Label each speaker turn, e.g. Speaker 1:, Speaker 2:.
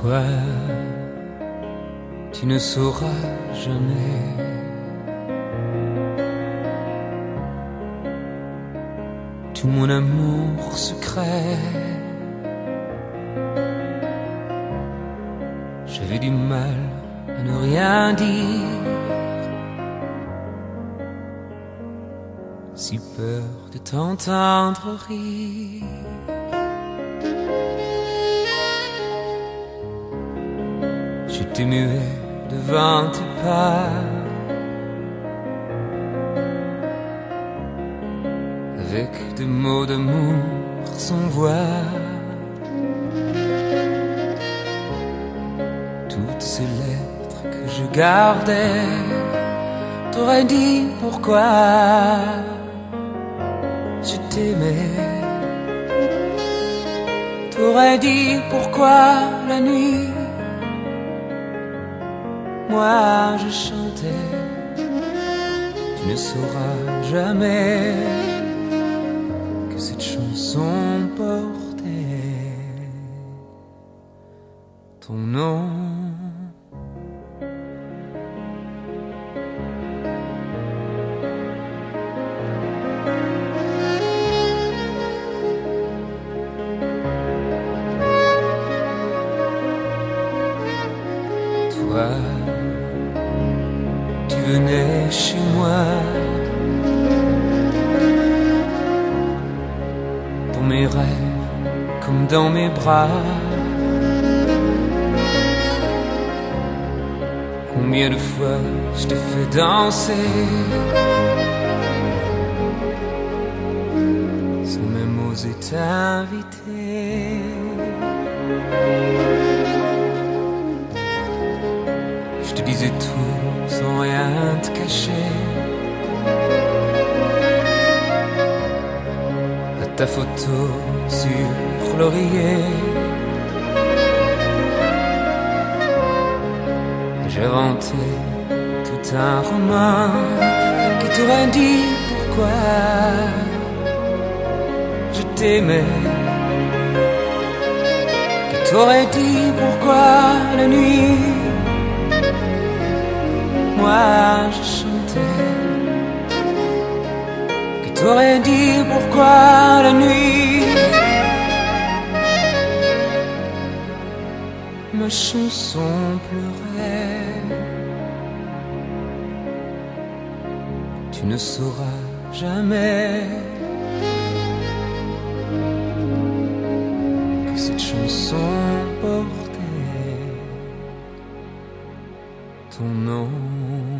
Speaker 1: Toi, tu ne sauras jamais. Tout mon amour secret. J'avais du mal à ne rien dire. Si peur de t'entendre rire. J'étais muet devant tes pas. Avec des mots d'amour sans voix. Toutes ces lettres que je gardais, t'aurais dit pourquoi je t'aimais. T'aurais dit pourquoi la nuit moi je chantais, tu ne sauras jamais que cette chanson portait ton nom. Toi, tu venais chez moi Dans mes rêves comme dans mes bras. Combien de fois je t'ai fait danser. Sans même oser t'inviter. Je te disais tout sans rien te cacher. À ta photo sur l'oreiller. J'inventais tout un roman qui t'aurait dit pourquoi je t'aimais. Qui t'aurait dit pourquoi la nuit moi je chantais. Qui t'aurait dit pourquoi la nuit Ma chanson pleurait. Tu ne sauras jamais Que cette chanson portait ton nom.